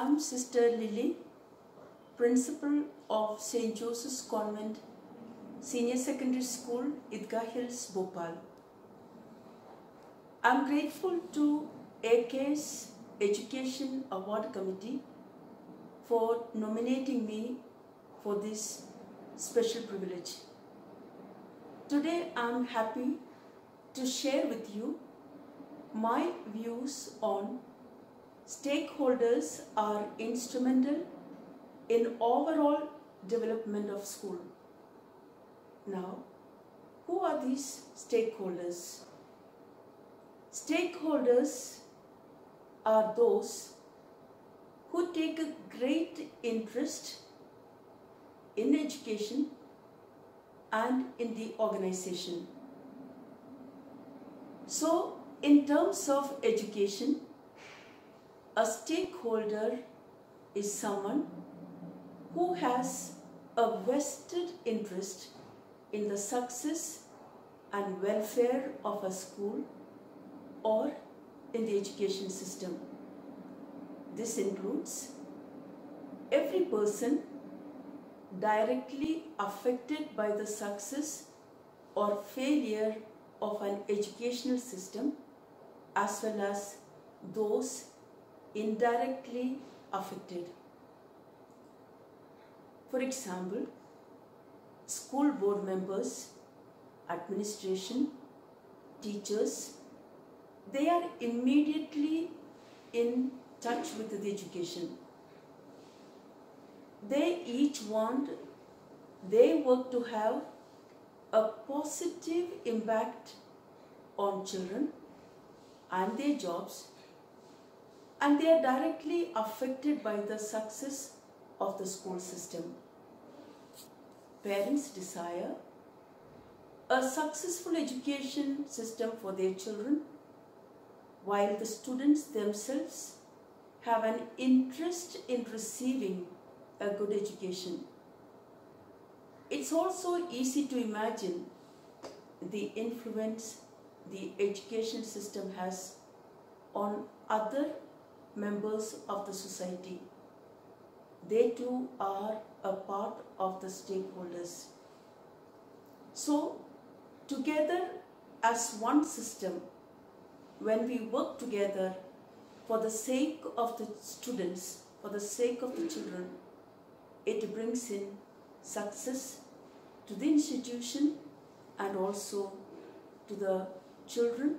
am Sister Lilly, Principal of St. Joseph's Convent, Senior Secondary School, Idgah Hills, Bhopal. I am grateful to AK's Education Award Committee for nominating me for this special privilege. Today I am happy to share with you my views on stakeholders are instrumental in overall development of school. Now, who are these stakeholders? Stakeholders are those who take a great interest in education and in the organization. So, in terms of education, a stakeholder is someone who has a vested interest in the success and welfare of a school or in the education system. This includes every person directly affected by the success or failure of an educational system as well as those indirectly affected. For example, school board members, administration, teachers, they are immediately in touch with the education. They each want they work to have a positive impact on children and their jobs and they are directly affected by the success of the school system. Parents desire a successful education system for their children while the students themselves have an interest in receiving a good education. It's also easy to imagine the influence the education system has on other members of the society. They too are a part of the stakeholders. So, together as one system, when we work together for the sake of the students, for the sake of the children, it brings in success to the institution and also to the children